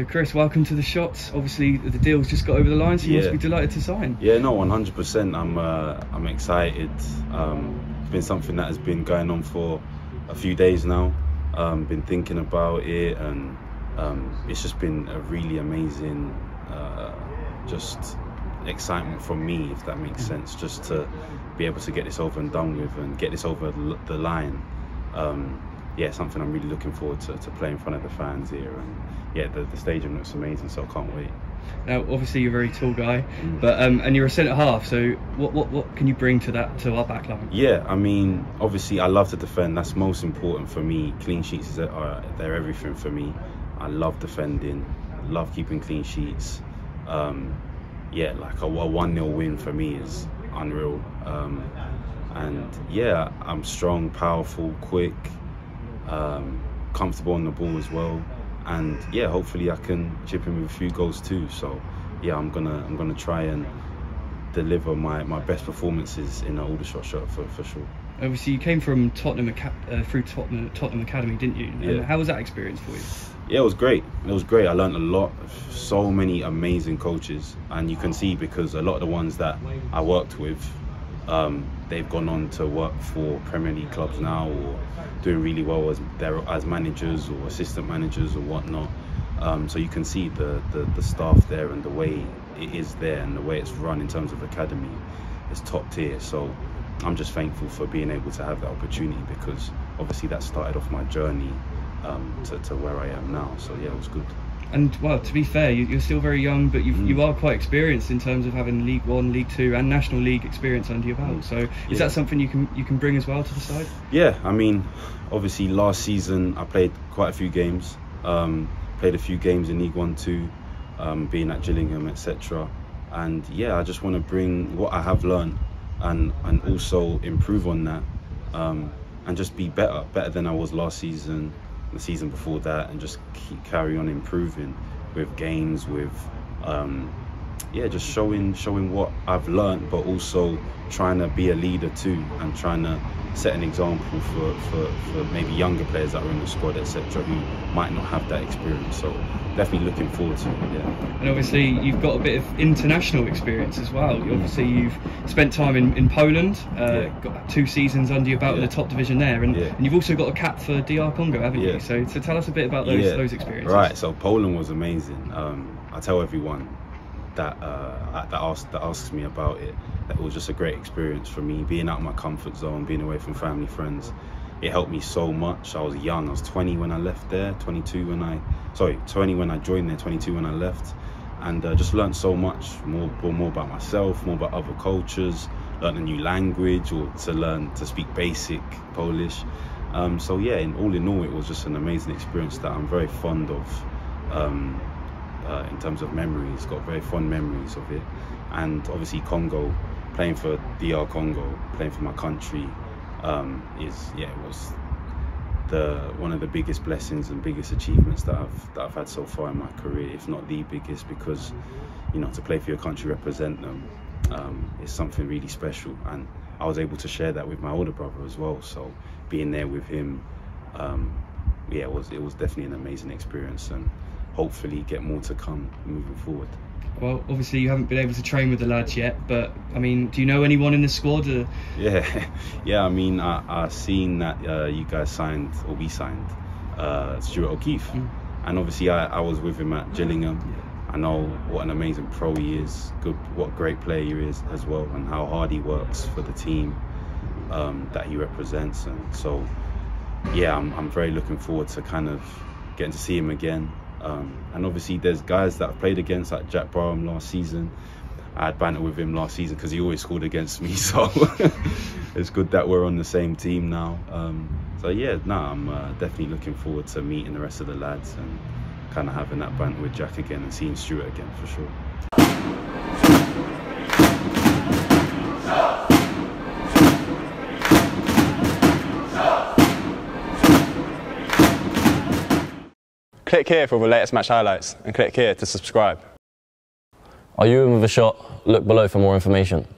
So, Chris, welcome to the shots. Obviously, the deal's just got over the line, so you Yeah. must be delighted to sign. Yeah, no, 100%. I'm uh, I'm excited. Um, it's been something that has been going on for a few days now. Um, been thinking about it, and um, it's just been a really amazing, uh, just excitement from me, if that makes sense. Just to be able to get this over and done with, and get this over the the line. Um, yeah, something I'm really looking forward to, to play in front of the fans here, and yeah, the, the stadium looks amazing, so I can't wait. Now, obviously, you're a very tall guy, Mm. but um, and you're a centre half. So, what, what what can you bring to that to our back line? Yeah, I mean, obviously, I love to defend. That's most important for me. Clean sheets is are they're everything for me. I love defending, love keeping clean sheets. Um, yeah, like a, a one 0 win for me is unreal. Um, and yeah, I'm strong, powerful, quick, um, comfortable on the ball as well. And yeah, hopefully I can chip in with a few goals too. So yeah, I'm gonna I'm gonna try and deliver my, my best performances in an Aldershot shirt for, for sure. Obviously, you came from Tottenham uh, through Tottenham, Tottenham Academy, didn't you? And Yeah. how was that experience for you? Yeah, it was great. It was great. I learned a lot. So many amazing coaches, and you can see because a lot of the ones that I worked with, um, they've gone on to work for Premier League clubs now, or doing really well as their as managers or assistant managers or whatnot. Um, so you can see the, the the staff there and the way it is there and the way it's run in terms of academy is top tier. So I'm just thankful for being able to have that opportunity because obviously that started off my journey um, to, to where I am now. So yeah, it was good. And well, to be fair, you, you're still very young, but you Mm. you are quite experienced in terms of having League One, League Two, and National League experience under your belt. So, is Yeah. that something you can you can bring as well to the side? Yeah, I mean, obviously last season I played quite a few games. Um, played a few games in League One, Two, um, being at Gillingham, etc. And yeah, I just want to bring what I have learned and and also improve on that, um, and just be better, better than I was last season, the season before that, and just keep carry on improving with games, with um, yeah, just showing showing what I've learned, but also trying to be a leader too, and trying to set an example for, for, for maybe younger players that are in the squad, etc., who might not have that experience. So definitely looking forward to it. Yeah. And obviously, you've got a bit of international experience as well. You- Obviously, you've spent time in, in Poland, uh, Yeah. got two seasons under your belt in the top division there, and, Yeah. and you've also got a cap for DR Congo, haven't Yeah. you? So, so tell us a bit about those those experiences. Right. So Poland was amazing. Um, I tell everyone that uh, that asks that asks me about it that it was just a great experience for me being out of my comfort zone, being away from family, friends. It helped me so much. I was young. I was 20 when I left there. 22 when I sorry 20 when I joined there. 22 when I left, and uh, just learned so much more more about myself, more about other cultures. Learn a new language or to learn to speak basic Polish. Um, so yeah, in all in all, it was just an amazing experience that I'm very fond of. Um, uh, in terms of memories, got very fond memories of it, and obviously Congo, playing for DR Congo, playing for my country, um, is yeah, it was the one of the biggest blessings and biggest achievements that I've that I've had so far in my career, if not the biggest, because you know to play for your country, represent them, um, is something really special, and I was able to share that with my older brother as well. So being there with him, um, yeah, it was it was definitely an amazing experience, and hopefully get more to come moving forward. Well, obviously, you haven't been able to train with the lads yet, but I mean, do you know anyone in the squad? Uh, Yeah, yeah. I mean, I I seen that uh, you guys signed or we signed uh, Stuart O'Keefe, Mm. and obviously I, I was with him at Gillingham. I know what an amazing pro he is, good, what a great player he is as well, and how hard he works for the team um, that he represents. And so, yeah, I'm I'm very looking forward to kind of getting to see him again. Um, and obviously, there's guys that I've played against, like Jack Barham last season. I had banter with him last season because he always scored against me. So it's good that we're on the same team now. Um, so yeah, no, I'm uh, definitely looking forward to meeting the rest of the lads and kind of having that banter with Jack again and seeing Stuart again for sure. Click here for the latest match highlights and click here to subscribe. Are you in with a shot? Look below for more information.